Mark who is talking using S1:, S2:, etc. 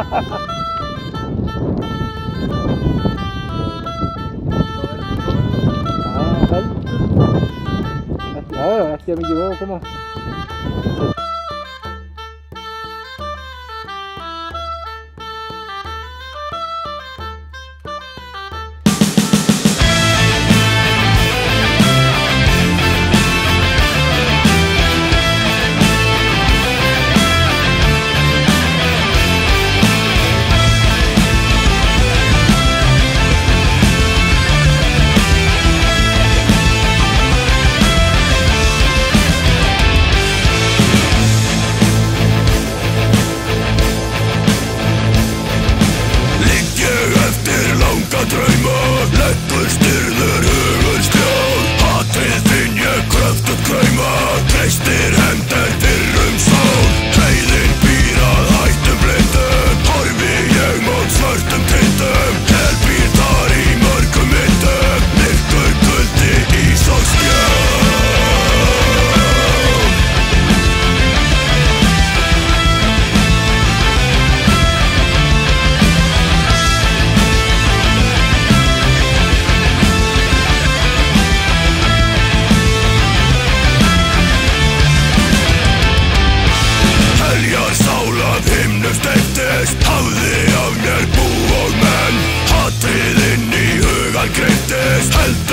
S1: Já, heldur. Já, já, ekki að mikið voru að koma. Hrist háði á nér bú og menn Hatriðinn í hugan greiftist Held